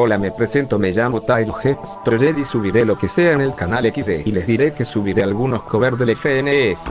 Hola me presento me llamo Tyler y subiré lo que sea en el canal XD y les diré que subiré algunos covers del FNF.